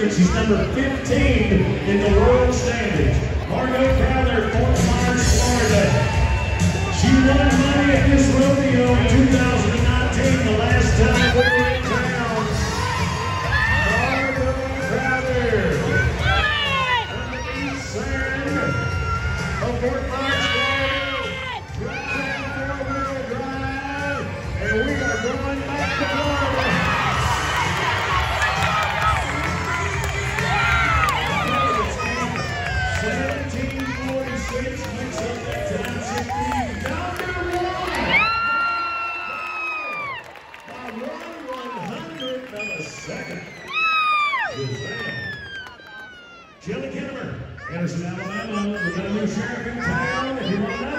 and she's number 15 in the world standings. Margo Crowther, Fort Myers, Florida. She won money at this rodeo in 2019, the last time we were in town. Margo Crowther. From the east side of Fort Myers, Florida. Four-wheel drive. And we are going back to Jelly Kinnemer, Anderson, Alabama. Got a new sheriff in town. If you want another